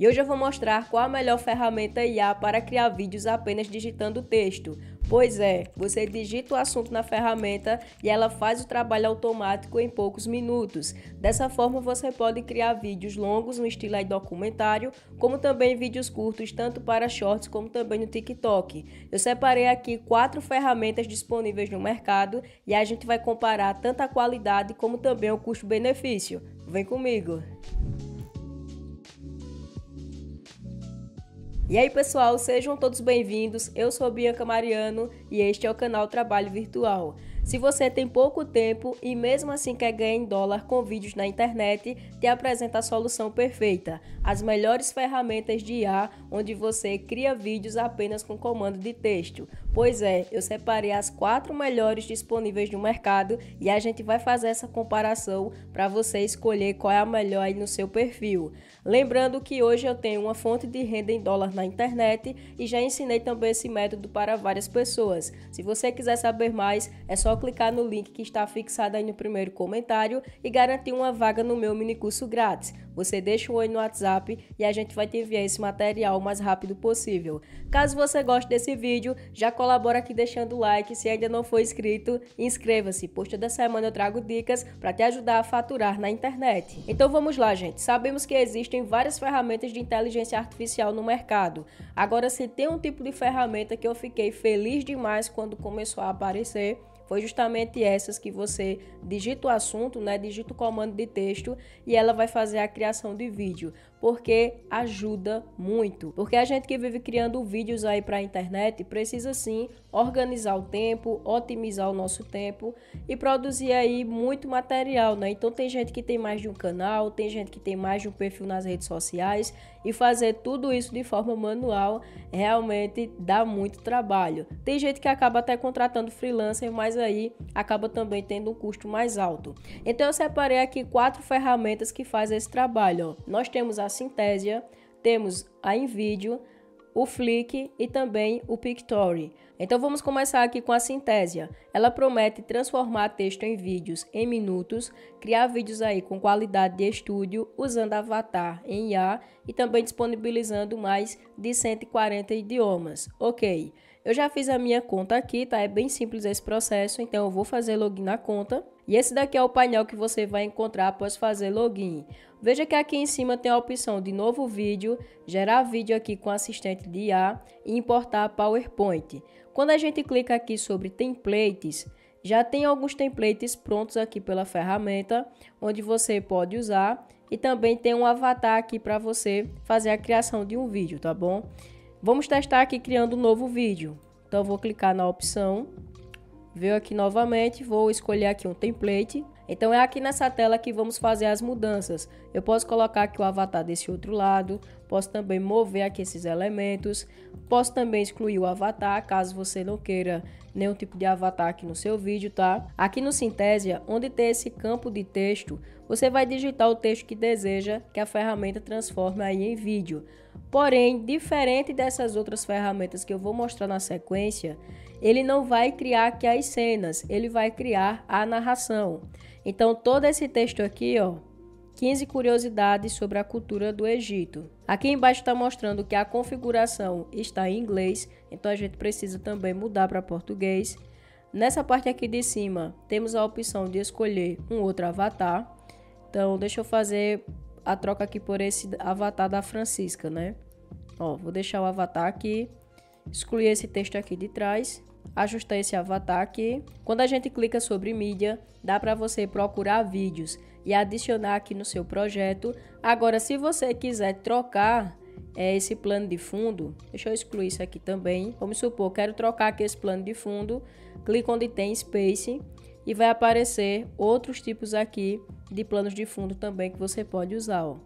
E hoje eu vou mostrar qual a melhor ferramenta IA para criar vídeos apenas digitando texto. Pois é, você digita o assunto na ferramenta e ela faz o trabalho automático em poucos minutos. Dessa forma, você pode criar vídeos longos no estilo documentário, como também vídeos curtos, tanto para shorts como também no TikTok. Eu separei aqui quatro ferramentas disponíveis no mercado e a gente vai comparar tanto a qualidade como também o custo-benefício. Vem comigo! E aí, pessoal, sejam todos bem-vindos. Eu sou Bianca Mariano e este é o canal Trabalho Virtual. Se você tem pouco tempo e mesmo assim quer ganhar em dólar com vídeos na internet, te apresenta a solução perfeita. As melhores ferramentas de IA, onde você cria vídeos apenas com comando de texto. Pois é, eu separei as quatro melhores disponíveis no mercado e a gente vai fazer essa comparação para você escolher qual é a melhor aí no seu perfil. Lembrando que hoje eu tenho uma fonte de renda em dólar na internet e já ensinei também esse método para várias pessoas. Se você quiser saber mais, é só clicar no link que está fixado aí no primeiro comentário e garantir uma vaga no meu mini curso grátis. Você deixa um oi no WhatsApp e a gente vai te enviar esse material o mais rápido possível. Caso você goste desse vídeo, já colabora aqui deixando o like. Se ainda não for inscrito, inscreva-se, pois toda semana eu trago dicas para te ajudar a faturar na internet. Então vamos lá, gente. Sabemos que existem várias ferramentas de inteligência artificial no mercado. Agora, se tem um tipo de ferramenta que eu fiquei feliz demais quando começou a aparecer, foi justamente essas que você digita o assunto, né, digita o comando de texto e ela vai fazer a criação de vídeo porque ajuda muito. Porque a gente que vive criando vídeos aí para a internet precisa sim organizar o tempo, otimizar o nosso tempo e produzir aí muito material, né? Então tem gente que tem mais de um canal, tem gente que tem mais de um perfil nas redes sociais e fazer tudo isso de forma manual realmente dá muito trabalho. Tem gente que acaba até contratando freelancer, mas aí acaba também tendo um custo mais alto. Então eu separei aqui quatro ferramentas que fazem esse trabalho. Ó. Nós temos a Synthesia, temos a InVideo, o Flick e também o Pictory. Então vamos começar aqui com a Synthesia. Ela promete transformar texto em vídeos em minutos, criar vídeos aí com qualidade de estúdio, usando avatar em IA e também disponibilizando mais de 140 idiomas. Ok, eu já fiz a minha conta aqui, tá? É bem simples esse processo, então eu vou fazer login na conta. E esse daqui é o painel que você vai encontrar após fazer login. Veja que aqui em cima tem a opção de novo vídeo, gerar vídeo aqui com assistente de IA e importar PowerPoint. Quando a gente clica aqui sobre templates, já tem alguns templates prontos aqui pela ferramenta, onde você pode usar e também tem um avatar aqui para você fazer a criação de um vídeo, tá bom? Vamos testar aqui criando um novo vídeo. Então vou clicar na opção, veio aqui novamente, vou escolher aqui um template então é aqui nessa tela que vamos fazer as mudanças. Eu posso colocar aqui o avatar desse outro lado, posso também mover aqui esses elementos, posso também excluir o avatar, caso você não queira nenhum tipo de avatar aqui no seu vídeo, tá? Aqui no Synthesia, onde tem esse campo de texto, você vai digitar o texto que deseja que a ferramenta transforme aí em vídeo. Porém, diferente dessas outras ferramentas que eu vou mostrar na sequência, ele não vai criar aqui as cenas, ele vai criar a narração. Então, todo esse texto aqui, ó, 15 curiosidades sobre a cultura do Egito. Aqui embaixo está mostrando que a configuração está em inglês, então a gente precisa também mudar para português. Nessa parte aqui de cima, temos a opção de escolher um outro avatar. Então, deixa eu fazer a troca aqui por esse avatar da Francisca, né? Ó, vou deixar o avatar aqui, excluir esse texto aqui de trás ajustar esse avatar aqui. Quando a gente clica sobre mídia, dá para você procurar vídeos e adicionar aqui no seu projeto. Agora, se você quiser trocar é, esse plano de fundo, deixa eu excluir isso aqui também. Vamos supor, quero trocar aqui esse plano de fundo, clica onde tem Space e vai aparecer outros tipos aqui de planos de fundo também que você pode usar. Ó.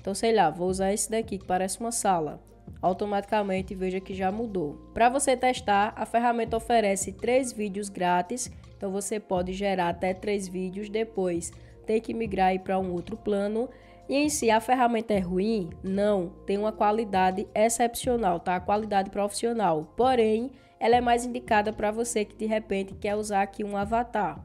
Então, sei lá, vou usar esse daqui que parece uma sala automaticamente veja que já mudou. Para você testar, a ferramenta oferece três vídeos grátis, então você pode gerar até três vídeos depois ter que migrar para um outro plano. E em si a ferramenta é ruim? Não, tem uma qualidade excepcional, tá? Qualidade profissional. Porém, ela é mais indicada para você que de repente quer usar aqui um avatar.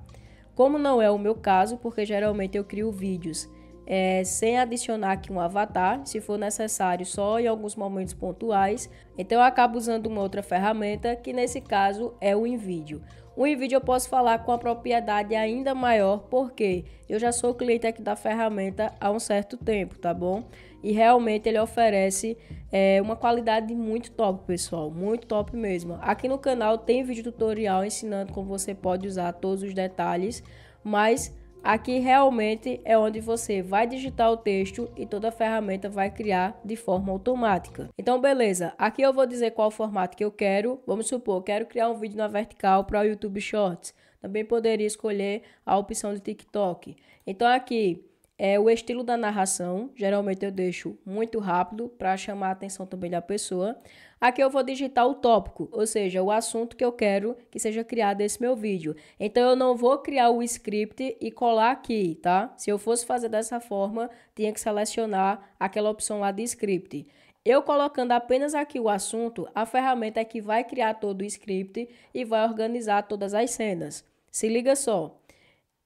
Como não é o meu caso, porque geralmente eu crio vídeos é, sem adicionar aqui um avatar, se for necessário, só em alguns momentos pontuais. Então eu acabo usando uma outra ferramenta, que nesse caso é o InVideo. O InVideo eu posso falar com a propriedade ainda maior, porque eu já sou cliente aqui da ferramenta há um certo tempo, tá bom? E realmente ele oferece é, uma qualidade muito top, pessoal, muito top mesmo. Aqui no canal tem vídeo tutorial ensinando como você pode usar todos os detalhes, mas Aqui realmente é onde você vai digitar o texto e toda a ferramenta vai criar de forma automática. Então, beleza. Aqui eu vou dizer qual formato que eu quero. Vamos supor, quero criar um vídeo na vertical para o YouTube Shorts. Também poderia escolher a opção de TikTok. Então, aqui é o estilo da narração. Geralmente eu deixo muito rápido para chamar a atenção também da pessoa. Aqui eu vou digitar o tópico, ou seja, o assunto que eu quero que seja criado esse meu vídeo. Então eu não vou criar o script e colar aqui, tá? Se eu fosse fazer dessa forma, tinha que selecionar aquela opção lá de script. Eu colocando apenas aqui o assunto, a ferramenta é que vai criar todo o script e vai organizar todas as cenas. Se liga só.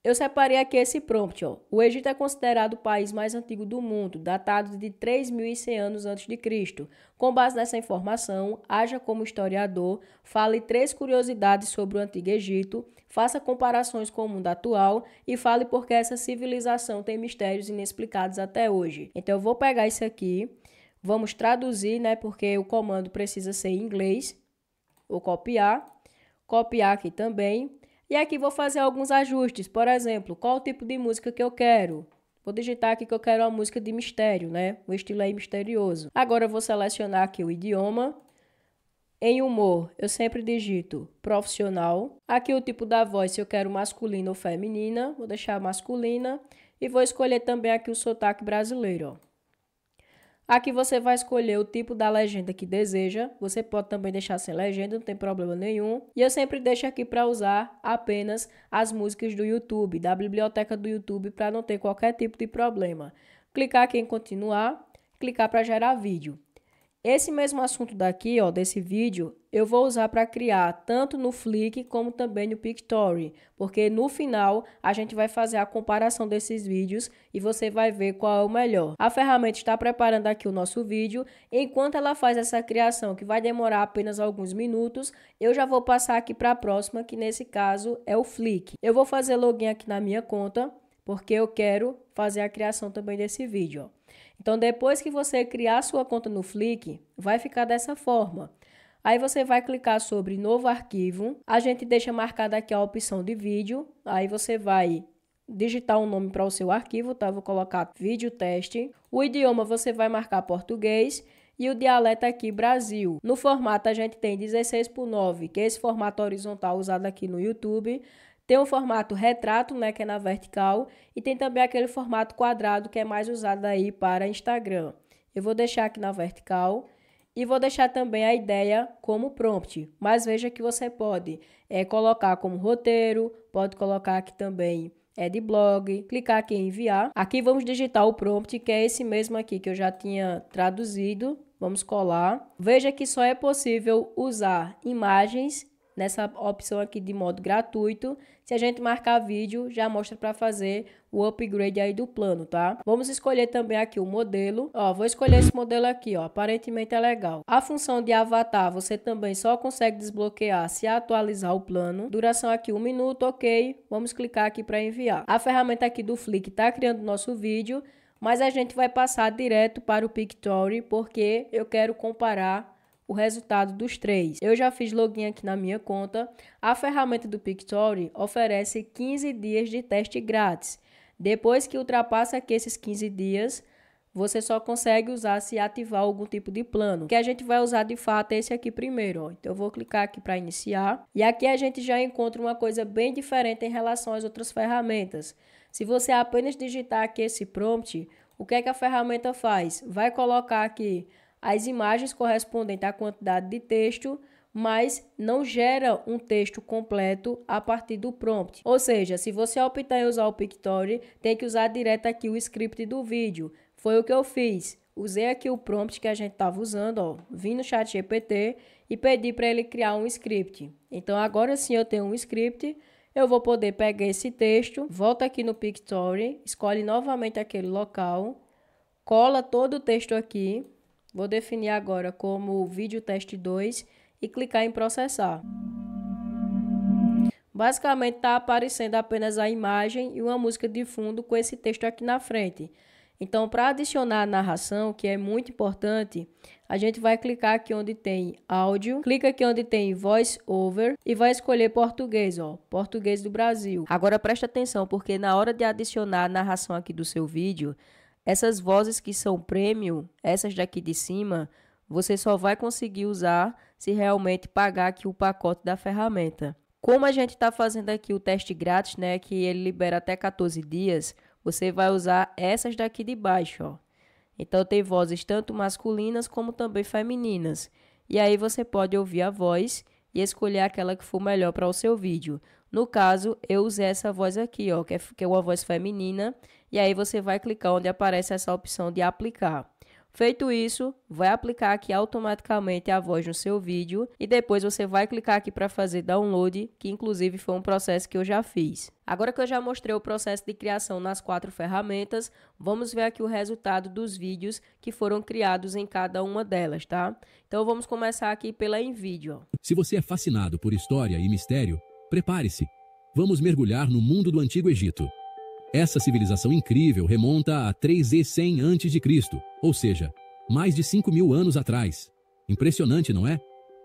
Eu separei aqui esse prompt, ó. O Egito é considerado o país mais antigo do mundo, datado de 3.100 anos antes de Cristo. Com base nessa informação, haja como historiador, fale três curiosidades sobre o antigo Egito, faça comparações com o mundo atual e fale por que essa civilização tem mistérios inexplicados até hoje. Então eu vou pegar isso aqui, vamos traduzir, né, porque o comando precisa ser em inglês. Vou copiar, copiar aqui também e aqui vou fazer alguns ajustes. Por exemplo, qual o tipo de música que eu quero? Vou digitar aqui que eu quero uma música de mistério, né? O estilo aí misterioso. Agora eu vou selecionar aqui o idioma. Em humor, eu sempre digito profissional. Aqui o tipo da voz, se eu quero masculina ou feminina, vou deixar masculina. E vou escolher também aqui o sotaque brasileiro, ó. Aqui você vai escolher o tipo da legenda que deseja. Você pode também deixar sem legenda, não tem problema nenhum. E eu sempre deixo aqui para usar apenas as músicas do YouTube, da biblioteca do YouTube, para não ter qualquer tipo de problema. Clicar aqui em continuar, clicar para gerar vídeo. Esse mesmo assunto daqui, ó, desse vídeo, eu vou usar para criar tanto no Flick como também no Pictory, porque no final a gente vai fazer a comparação desses vídeos e você vai ver qual é o melhor. A ferramenta está preparando aqui o nosso vídeo, enquanto ela faz essa criação, que vai demorar apenas alguns minutos, eu já vou passar aqui para a próxima, que nesse caso é o Flick. Eu vou fazer login aqui na minha conta, porque eu quero fazer a criação também desse vídeo, ó. Então, depois que você criar sua conta no Flick, vai ficar dessa forma. Aí você vai clicar sobre novo arquivo. A gente deixa marcada aqui a opção de vídeo. Aí você vai digitar um nome para o seu arquivo, tá? vou colocar vídeo teste. O idioma você vai marcar português e o dialeto aqui Brasil. No formato a gente tem 16 por 9, que é esse formato horizontal usado aqui no YouTube. Tem o formato retrato, né, que é na vertical, e tem também aquele formato quadrado que é mais usado aí para Instagram. Eu vou deixar aqui na vertical e vou deixar também a ideia como prompt, mas veja que você pode é, colocar como roteiro, pode colocar aqui também é de blog, clicar aqui em enviar. Aqui vamos digitar o prompt, que é esse mesmo aqui que eu já tinha traduzido. Vamos colar. Veja que só é possível usar imagens nessa opção aqui de modo gratuito. Se a gente marcar vídeo, já mostra para fazer o upgrade aí do plano, tá? Vamos escolher também aqui o modelo. Ó, vou escolher esse modelo aqui, ó. Aparentemente é legal. A função de avatar, você também só consegue desbloquear se atualizar o plano. Duração aqui um minuto, ok. Vamos clicar aqui para enviar. A ferramenta aqui do Flick tá criando nosso vídeo, mas a gente vai passar direto para o Pictory porque eu quero comparar o resultado dos três. Eu já fiz login aqui na minha conta. A ferramenta do Pictory oferece 15 dias de teste grátis. Depois que ultrapassa aqui esses 15 dias, você só consegue usar se ativar algum tipo de plano. Que a gente vai usar de fato esse aqui primeiro. Ó. Então eu vou clicar aqui para iniciar. E aqui a gente já encontra uma coisa bem diferente em relação às outras ferramentas. Se você apenas digitar aqui esse prompt, o que é que a ferramenta faz? Vai colocar aqui as imagens correspondentes à quantidade de texto, mas não gera um texto completo a partir do prompt. Ou seja, se você optar em usar o Pictory, tem que usar direto aqui o script do vídeo. Foi o que eu fiz. Usei aqui o prompt que a gente estava usando, ó, vim no chat GPT e pedi para ele criar um script. Então agora sim eu tenho um script eu vou poder pegar esse texto, volta aqui no Pictory, escolhe novamente aquele local, cola todo o texto aqui, vou definir agora como vídeo teste 2 e clicar em processar. Basicamente está aparecendo apenas a imagem e uma música de fundo com esse texto aqui na frente. Então, para adicionar a narração, que é muito importante, a gente vai clicar aqui onde tem áudio, clica aqui onde tem voice over e vai escolher português, ó, português do Brasil. Agora presta atenção, porque na hora de adicionar a narração aqui do seu vídeo, essas vozes que são premium, essas daqui de cima, você só vai conseguir usar se realmente pagar aqui o pacote da ferramenta. Como a gente está fazendo aqui o teste grátis, né, que ele libera até 14 dias, você vai usar essas daqui de baixo, ó. Então tem vozes tanto masculinas como também femininas. E aí você pode ouvir a voz e escolher aquela que for melhor para o seu vídeo. No caso, eu usei essa voz aqui, ó, que é, que é uma voz feminina, e aí você vai clicar onde aparece essa opção de aplicar. Feito isso, vai aplicar aqui automaticamente a voz no seu vídeo e depois você vai clicar aqui para fazer download, que inclusive foi um processo que eu já fiz. Agora que eu já mostrei o processo de criação nas quatro ferramentas, vamos ver aqui o resultado dos vídeos que foram criados em cada uma delas, tá? Então vamos começar aqui pela InVideo. Se você é fascinado por história e mistério, prepare-se. Vamos mergulhar no mundo do Antigo Egito. Essa civilização incrível remonta a 3E100 a.C., ou seja, mais de 5 mil anos atrás. Impressionante, não é?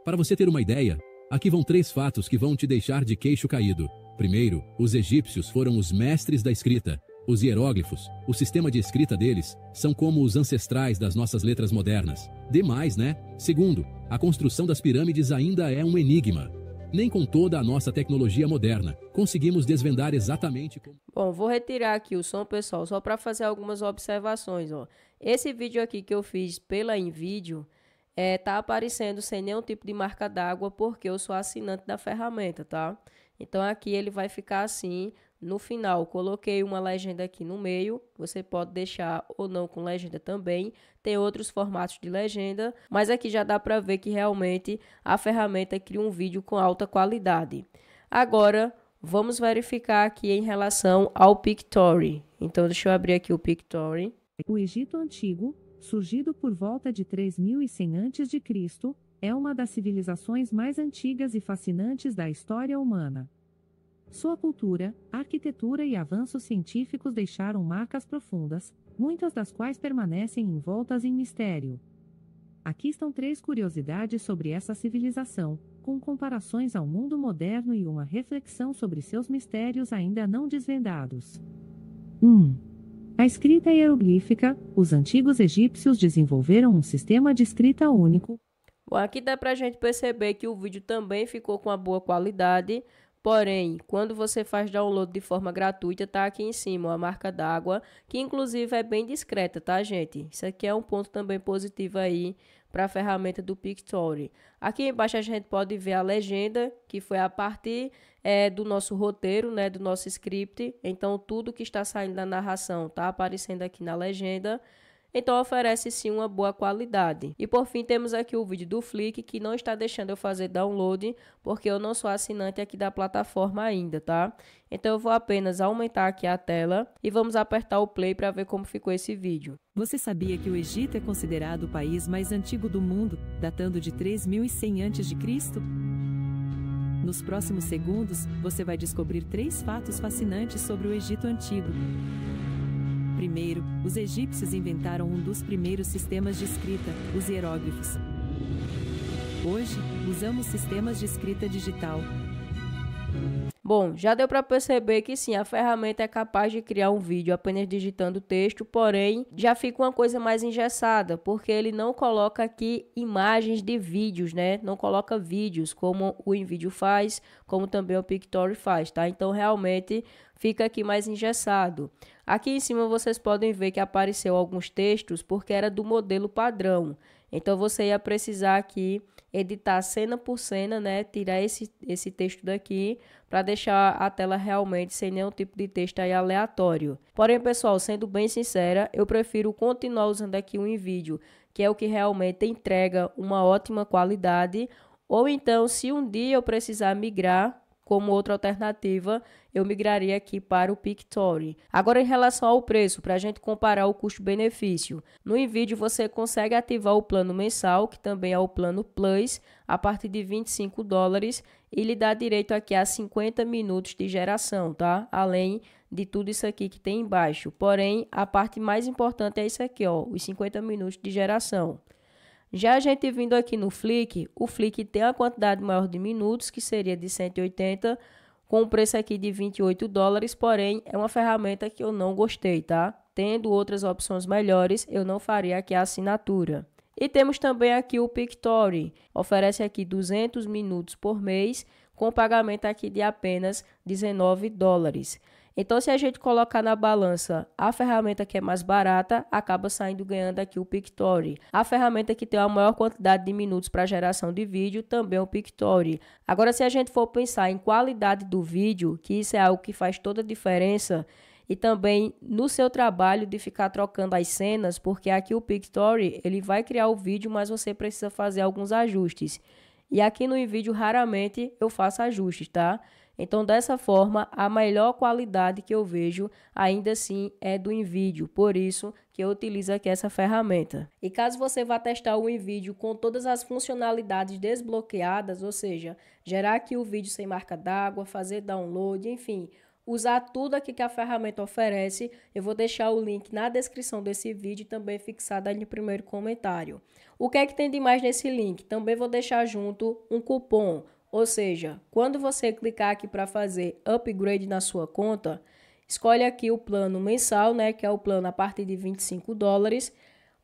Para você ter uma ideia, aqui vão três fatos que vão te deixar de queixo caído. Primeiro, os egípcios foram os mestres da escrita. Os hieróglifos, o sistema de escrita deles, são como os ancestrais das nossas letras modernas. Demais, né? Segundo, a construção das pirâmides ainda é um enigma. Nem com toda a nossa tecnologia moderna conseguimos desvendar exatamente como. Bom, vou retirar aqui o som, pessoal, só para fazer algumas observações. Ó. Esse vídeo aqui que eu fiz pela InVideo é, tá aparecendo sem nenhum tipo de marca d'água porque eu sou assinante da ferramenta, tá? Então aqui ele vai ficar assim no final, coloquei uma legenda aqui no meio, você pode deixar ou não com legenda também. Tem outros formatos de legenda, mas aqui já dá para ver que realmente a ferramenta cria um vídeo com alta qualidade. Agora, vamos verificar aqui em relação ao Pictory. Então, deixa eu abrir aqui o Pictory. O Egito Antigo, surgido por volta de 3100 a.C., é uma das civilizações mais antigas e fascinantes da história humana. Sua cultura, arquitetura e avanços científicos deixaram marcas profundas, muitas das quais permanecem envoltas em mistério. Aqui estão três curiosidades sobre essa civilização, com comparações ao mundo moderno e uma reflexão sobre seus mistérios ainda não desvendados. 1. A escrita hieroglífica: os antigos egípcios desenvolveram um sistema de escrita único. Bom, aqui dá para a gente perceber que o vídeo também ficou com uma boa qualidade Porém, quando você faz download de forma gratuita, tá aqui em cima a marca d'água, que inclusive é bem discreta, tá, gente? Isso aqui é um ponto também positivo aí para a ferramenta do Pictory. Aqui embaixo a gente pode ver a legenda, que foi a partir é, do nosso roteiro, né, do nosso script. Então, tudo que está saindo da narração tá aparecendo aqui na legenda então oferece sim uma boa qualidade. E por fim temos aqui o vídeo do Flick que não está deixando eu fazer download porque eu não sou assinante aqui da plataforma ainda, tá? Então eu vou apenas aumentar aqui a tela e vamos apertar o play para ver como ficou esse vídeo. Você sabia que o Egito é considerado o país mais antigo do mundo, datando de 3100 a.C.? Nos próximos segundos, você vai descobrir três fatos fascinantes sobre o Egito antigo. Primeiro, os egípcios inventaram um dos primeiros sistemas de escrita, os hieróglifos. Hoje, usamos sistemas de escrita digital. Bom, já deu para perceber que sim, a ferramenta é capaz de criar um vídeo apenas digitando texto, porém já fica uma coisa mais engessada, porque ele não coloca aqui imagens de vídeos, né? Não coloca vídeos como o InVideo faz, como também o Pictory faz, tá? Então realmente fica aqui mais engessado. Aqui em cima vocês podem ver que apareceu alguns textos porque era do modelo padrão. Então você ia precisar aqui editar cena por cena, né? Tirar esse, esse texto daqui para deixar a tela realmente sem nenhum tipo de texto aí aleatório. Porém, pessoal, sendo bem sincera, eu prefiro continuar usando aqui o InVideo, que é o que realmente entrega uma ótima qualidade. Ou então, se um dia eu precisar migrar como outra alternativa, eu migraria aqui para o Pictory. Agora, em relação ao preço, para a gente comparar o custo-benefício, no InVideo você consegue ativar o plano mensal, que também é o plano Plus, a partir de 25 dólares e lhe dá direito aqui a 50 minutos de geração, tá? Além de tudo isso aqui que tem embaixo. Porém, a parte mais importante é isso aqui, ó, os 50 minutos de geração. Já a gente vindo aqui no Flick, o Flick tem a quantidade maior de minutos, que seria de 180, com o preço aqui de 28 dólares, porém é uma ferramenta que eu não gostei, tá? Tendo outras opções melhores, eu não faria aqui a assinatura. E temos também aqui o Pictory, oferece aqui 200 minutos por mês, com pagamento aqui de apenas 19 dólares. Então, se a gente colocar na balança a ferramenta que é mais barata, acaba saindo ganhando aqui o Pictory. A ferramenta que tem a maior quantidade de minutos para geração de vídeo, também é o Pictory. Agora, se a gente for pensar em qualidade do vídeo, que isso é algo que faz toda a diferença, e também no seu trabalho de ficar trocando as cenas, porque aqui o Pictory, ele vai criar o vídeo, mas você precisa fazer alguns ajustes. E aqui no vídeo raramente eu faço ajustes, tá? Então, dessa forma, a melhor qualidade que eu vejo ainda assim é do InVideo, por isso que eu utilizo aqui essa ferramenta. E caso você vá testar o InVideo com todas as funcionalidades desbloqueadas, ou seja, gerar aqui o vídeo sem marca d'água, fazer download, enfim, usar tudo aqui que a ferramenta oferece, eu vou deixar o link na descrição desse vídeo também fixado aí no primeiro comentário. O que é que tem de mais nesse link? Também vou deixar junto um cupom ou seja, quando você clicar aqui para fazer upgrade na sua conta, escolhe aqui o plano mensal, né, que é o plano a partir de 25 dólares.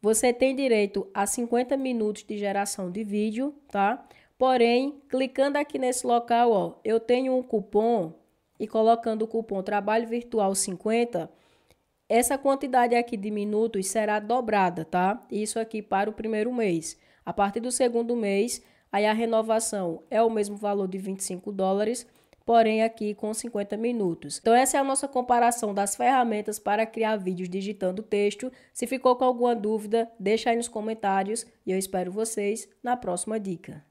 Você tem direito a 50 minutos de geração de vídeo, tá? Porém, clicando aqui nesse local, ó, eu tenho um cupom e colocando o cupom trabalho virtual 50, essa quantidade aqui de minutos será dobrada, tá? Isso aqui para o primeiro mês. A partir do segundo mês, Aí a renovação é o mesmo valor de 25 dólares, porém aqui com 50 minutos. Então essa é a nossa comparação das ferramentas para criar vídeos digitando texto. Se ficou com alguma dúvida, deixa aí nos comentários e eu espero vocês na próxima dica.